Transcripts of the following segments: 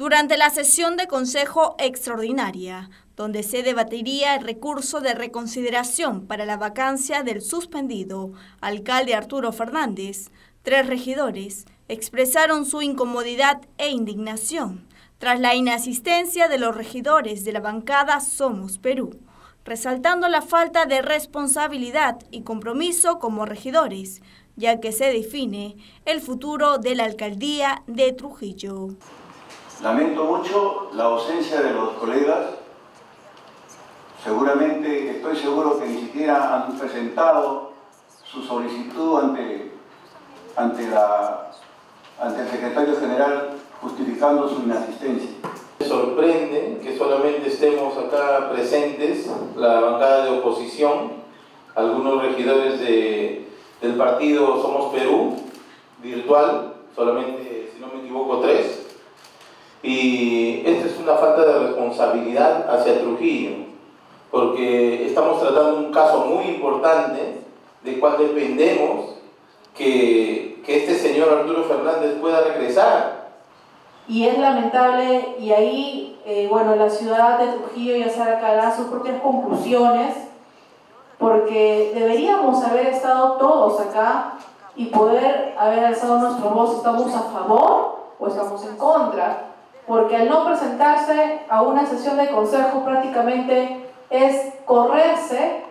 durante la sesión de Consejo Extraordinaria, donde se debatiría el recurso de reconsideración para la vacancia del suspendido alcalde Arturo Fernández, tres regidores expresaron su incomodidad e indignación tras la inasistencia de los regidores de la bancada Somos Perú, resaltando la falta de responsabilidad y compromiso como regidores, ya que se define el futuro de la alcaldía de Trujillo. Lamento mucho la ausencia de los colegas. Seguramente, estoy seguro que ni siquiera han presentado su solicitud ante, ante, el secretario general justificando su inasistencia. Me sorprende que solamente estemos acá presentes, la bancada de oposición, algunos regidores de, del partido Somos Perú, virtual, solamente, si no me equivoco, tres, falta de responsabilidad hacia Trujillo, porque estamos tratando un caso muy importante de cual dependemos que, que este señor Arturo Fernández pueda regresar. Y es lamentable, y ahí, eh, bueno, la ciudad de Trujillo ya sacará sus propias conclusiones, porque deberíamos haber estado todos acá y poder haber alzado nuestra voz, ¿estamos a favor o estamos en contra? Porque al no presentarse a una sesión de consejo prácticamente es correrse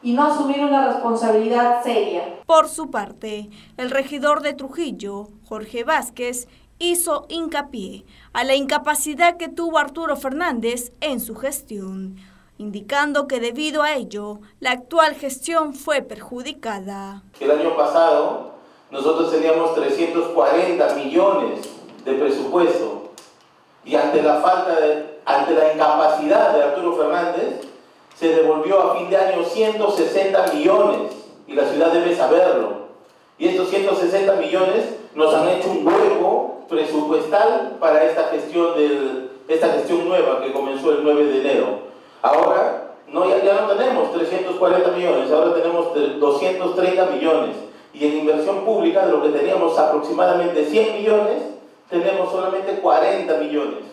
y no asumir una responsabilidad seria. Por su parte, el regidor de Trujillo, Jorge Vázquez, hizo hincapié a la incapacidad que tuvo Arturo Fernández en su gestión, indicando que debido a ello, la actual gestión fue perjudicada. El año pasado nosotros teníamos 340 millones de presupuesto y ante la falta de, ante la incapacidad de Arturo Fernández, se devolvió a fin de año 160 millones y la ciudad debe saberlo. Y estos 160 millones nos han hecho un hueco presupuestal para esta gestión, del, esta gestión nueva que comenzó el 9 de enero. Ahora no, ya, ya no tenemos 340 millones, ahora tenemos 230 millones. Y en inversión pública, de lo que teníamos aproximadamente 100 millones, tenemos solamente 40 millones.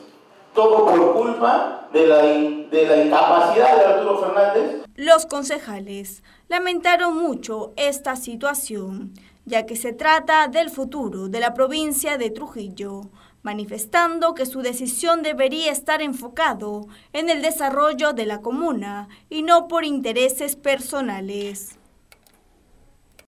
Todo por culpa de la, de la incapacidad de Arturo Fernández. Los concejales lamentaron mucho esta situación, ya que se trata del futuro de la provincia de Trujillo, manifestando que su decisión debería estar enfocado en el desarrollo de la comuna y no por intereses personales.